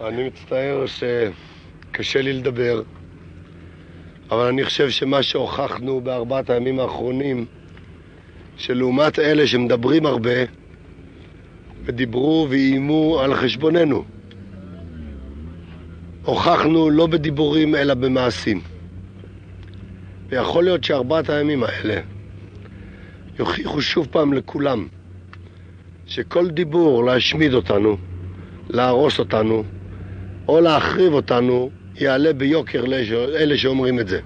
אני מצטער שקשה לי לדבר, אבל אני חושב שמה שהוכחנו בארבעת הימים האחרונים, שלעומת אלה שמדברים הרבה, ודיברו ואיימו על חשבוננו, הוכחנו לא בדיבורים אלא במעשים. ויכול להיות שארבעת הימים האלה יוכיחו שוב פעם לכולם שכל דיבור להשמיד אותנו, להרוס אותנו או להחריב אותנו יעלה ביוקר לאלה שאומרים את זה.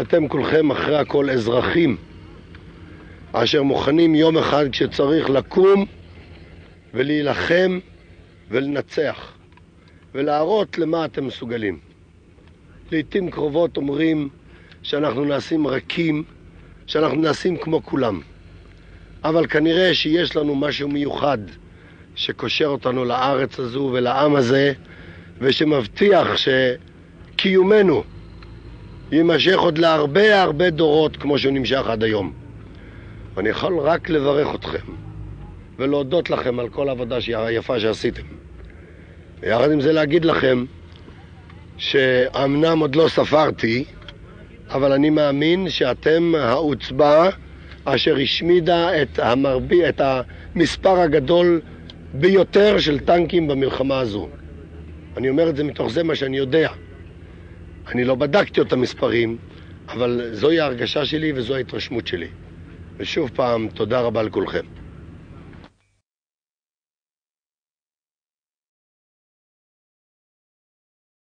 אתם כולכם אחרי הכל אזרחים אשר מוכנים יום אחד כשצריך לקום ולהילחם ולנצח ולהראות למה אתם מסוגלים. לעתים קרובות אומרים שאנחנו נעשים רכים, שאנחנו נעשים כמו כולם. אבל כנראה שיש לנו משהו מיוחד שקושר אותנו לארץ הזו ולעם הזה, ושמבטיח שקיומנו יימשך עוד להרבה הרבה דורות כמו שהוא נמשך עד היום. ואני יכול רק לברך אתכם ולהודות לכם על כל העבודה היפה שעשיתם. ויחד עם זה להגיד לכם שאמנם עוד לא ספרתי, אבל אני מאמין שאתם העוצבה אשר השמידה את, המרבי, את המספר הגדול ביותר של טנקים במלחמה הזו. אני אומר את זה מתוך זה מה שאני יודע. אני לא בדקתי את המספרים, אבל זוהי ההרגשה שלי וזו ההתרשמות שלי. ושוב פעם, תודה רבה לכולכם.